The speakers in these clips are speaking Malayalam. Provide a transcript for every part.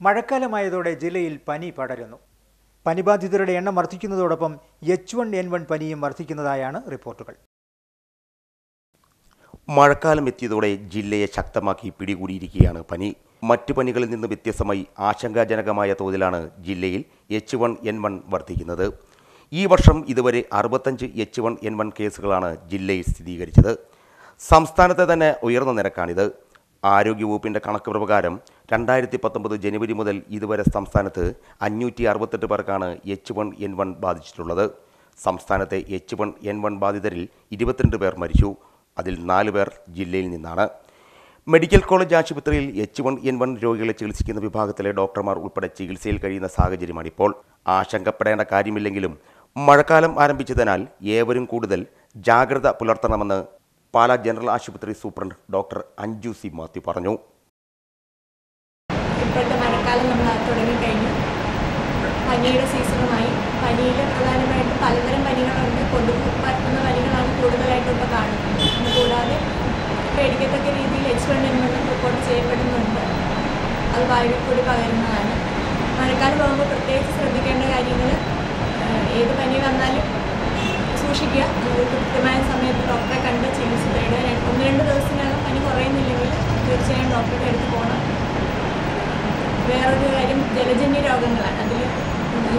മഴക്കാലമായതോടെ ജില്ലയിൽ പനി പടരുന്നു. പനിബാധിതരുടെ എണ്ണം വർദ്ധിക്കുന്നതോടൊപ്പം എച്ച് വൺ എൻ വൺ പനിയും വർദ്ധിക്കുന്നതായാണ് റിപ്പോർട്ടുകൾ. മഴക്കാലം എത്തിയതോടെ ജില്ലയെ ശക്തമാക്കി പിടികൂടിയിരിക്കുകയാണ് പനി. മറ്റു പനികളിൽ നിന്ന് വ്യത്യസ്തമായി ആശങ്കാജനകമായ തോതിലാണ് ജില്ലയിൽ എച്ച് വൺ എൻ വൺ വർദ്ധിക്കുന്നത്. ഈ വർഷം ഇതുവരെ അറുപത്തഞ്ച് എച്ച് വൺ എൻ വൺ കേസുകളാണ് ജില്ലയിൽ സ്ഥിരീകരിച്ചത്. സംസ്ഥാനത്തെ തന്നെ ഉയർന്ന നിരക്കാണിത്. ആരോഗ്യവകുപ്പിന്റെ കണക്ക് പ്രകാരം രണ്ടായിരത്തി പത്തൊമ്പത് ജനുവരി മുതൽ ഇതുവരെ സംസ്ഥാനത്ത് അഞ്ഞൂറ്റി അറുപത്തെട്ട് പേർക്കാണ് എച്ച് വൺ എൻ വൺ ബാധിച്ചിട്ടുള്ളത്. സംസ്ഥാനത്തെ എച്ച് വൺ എൻ വൺ ബാധിതരിൽ ഇരുപത്തിരണ്ട് പേർ മരിച്ചു. അതിൽ നാല് പേർ ജില്ലയിൽ നിന്നാണ്. മെഡിക്കൽ കോളേജ് ആശുപത്രിയിൽ എച്ച് വൺ എൻ വൺ രോഗികളെ ചികിത്സിക്കുന്ന വിഭാഗത്തിലെ ഡോക്ടർമാർ ഉൾപ്പെടെ ചികിത്സയിൽ കഴിയുന്ന സാഹചര്യമാണിപ്പോൾ ആശങ്കപ്പെടേണ്ട കാര്യമില്ലെങ്കിലും മഴക്കാലം ആരംഭിച്ചതിനാൽ ഏവരും കൂടുതൽ ജാഗ്രത പുലർത്തണമെന്ന് പാലാ ജനറൽ ആശുപത്രി superintendent doctor Anju C Mathew പറഞ്ഞു. ഇപ്പോഴത്തെ മഴക്കാലം നമ്മൾ തുടങ്ങിക്കഴിഞ്ഞു. പനിയുടെ സീസണുമായി. പനിയിൽ പ്രധാനമായിട്ടും പലതരം പനികളുണ്ട്. കൊതുക് പരത്തുന്ന പനികളാണ് കൂടുതലായിട്ടും ഇപ്പോൾ കാണുന്നത്. കൂടാതെ പേടിക്കത്തക്ക രീതിയിൽ എച്ച് വൺ എൻ വണ്ണും റിപ്പോർട്ട് ചെയ്യപ്പെടുന്നുണ്ട്. അത് വായുവിൽ കൂടി പകരുന്നതാണ്. മഴക്കാലം പോകുമ്പോൾ പ്രത്യേകിച്ച് ശ്രദ്ധിക്കേണ്ട കാര്യങ്ങൾ ഏത് പനി വന്നാലും സൂക്ഷിക്കുക. അത് കൃത്യമായ സമയത്ത് ഡോക്ടറെ കണ്ട് ചികിത്സ തേടുക. ഒന്ന് രണ്ട് ദിവസത്തിനകം പനി കുറയുന്നില്ലെങ്കിൽ തീർച്ചയായും ഡോക്ടറുടെ അടുത്ത് പോകണം. വേറൊരു കാര്യം ജലജന്യ രോഗങ്ങളാണ്. അതിൽ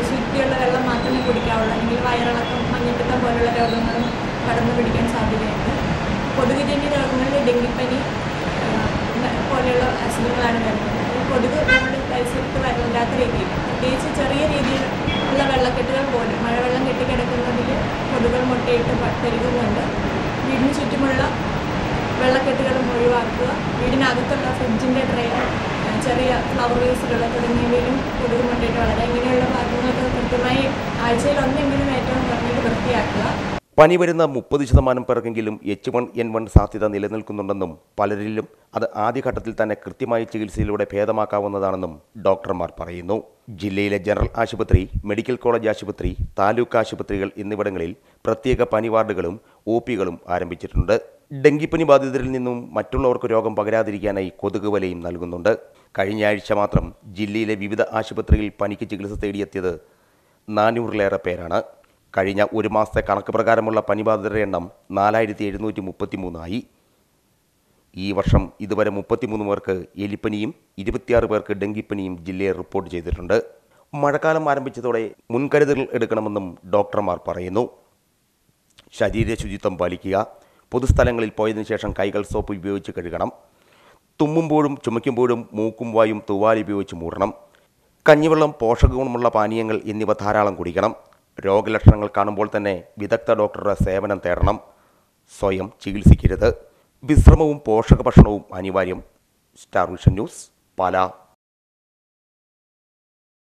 ശുദ്ധിയുള്ള വെള്ളം മാത്രമേ കുടിക്കാവുള്ളൂ. അല്ലെങ്കിൽ വയറിളക്കം മഞ്ഞപ്പിത്തം പോലുള്ള രോഗങ്ങളും കടന്നു പിടിക്കാൻ സാധ്യതയുണ്ട്. കൊതുകുജന്യ രോഗങ്ങളിൽ ഡെങ്കിപ്പനി പോലെയുള്ള അസുഖങ്ങളാണ് വരുന്നത്. കൊതുക് നമ്മുടെ പരിസരത്ത് വരാത്ത രീതിയിൽ പ്രത്യേകിച്ച് ചെറിയ രീതിയിൽ ഉള്ള വെള്ളക്കെട്ടുകൾ പോലും മഴവെള്ളം കെട്ടിക്കിടക്കുന്നതിൽ കൊതുകൾ മുട്ടയിട്ട് പരുകുന്നുണ്ട് വീടിന് ചുറ്റുമുള്ള വെള്ളക്കെട്ടുകളും ഒഴിവാക്കുക. വീടിനകത്തുള്ള ഫ്രിഡ്ജിന്റെ ട്രേ ചെറിയ ഫ്ലവർ വേസുകൾ തുടങ്ങിയവയിലും കൊതുക് മുട്ടയിട്ട് വളരെ ഇങ്ങനെയുള്ള ഭാഗങ്ങളൊക്കെ കൃത്യമായി ആഴ്ചയിൽ ഒന്നെങ്കിലും ഏറ്റവും കുറഞ്ഞത് വൃത്തിയാക്കുക. പനി വരുന്ന മുപ്പത് ശതമാനം പേർക്കെങ്കിലും എച്ച് വൺ എൻ വൺ സാധ്യത നിലനിൽക്കുന്നുണ്ടെന്നും പലരിലും അത് ആദ്യഘട്ടത്തിൽ തന്നെ കൃത്യമായ ചികിത്സയിലൂടെ ഭേദമാക്കാവുന്നതാണെന്നും ഡോക്ടർമാർ പറയുന്നു. ജില്ലയിലെ ജനറൽ ആശുപത്രി മെഡിക്കൽ കോളേജ് ആശുപത്രി താലൂക്ക് ആശുപത്രികൾ എന്നിവിടങ്ങളിൽ പ്രത്യേക പനി വാർഡുകളും ഒ പികളും ആരംഭിച്ചിട്ടുണ്ട്. ഡെങ്കിപ്പനി ബാധിതരിൽ നിന്നും മറ്റുള്ളവർക്ക് രോഗം പകരാതിരിക്കാനായി കൊതുക് വലയും നൽകുന്നുണ്ട്. കഴിഞ്ഞ ആഴ്ച മാത്രം ജില്ലയിലെ വിവിധ ആശുപത്രികളിൽ പനിക്ക് ചികിത്സ തേടിയെത്തിയത് നാനൂറിലേറെ പേരാണ്. കഴിഞ്ഞ ഒരു മാസത്തെ കണക്ക് പ്രകാരമുള്ള പനിബാധിതരുടെ എണ്ണം നാലായിരത്തി എഴുന്നൂറ്റി മുപ്പത്തി മൂന്നായി ഈ വർഷം ഇതുവരെ മുപ്പത്തിമൂന്ന് പേർക്ക് എലിപ്പനിയും ഇരുപത്തിയാറ് പേർക്ക് ഡെങ്കിപ്പനിയും ജില്ലയിൽ റിപ്പോർട്ട് ചെയ്തിട്ടുണ്ട്. മഴക്കാലം ആരംഭിച്ചതോടെ മുൻകരുതലുകൾ എടുക്കണമെന്നും ഡോക്ടർമാർ പറയുന്നു. ശരീര ശുചിത്വം പാലിക്കുക പൊതുസ്ഥലങ്ങളിൽ പോയതിനു ശേഷം കൈകൾ സോപ്പ് ഉപയോഗിച്ച് കഴുകണം തുമ്മുമ്പോഴും ചുമയ്ക്കുമ്പോഴും മൂക്കും വായും തൂവാലി ഉപയോഗിച്ച് മൂടണം. കഞ്ഞിവെള്ളം പോഷകഗുണമുള്ള പാനീയങ്ങൾ എന്നിവ ധാരാളം കുടിക്കണം. രോഗലക്ഷണങ്ങൾ കാണുമ്പോൾ തന്നെ വിദഗ്ധ ഡോക്ടറുടെ സേവനം തേടണം. സ്വയം ചികിത്സിക്കരുത്. വിശ്രമവും പോഷക ഭക്ഷണവും അനിവാര്യം. Star vision news Pala.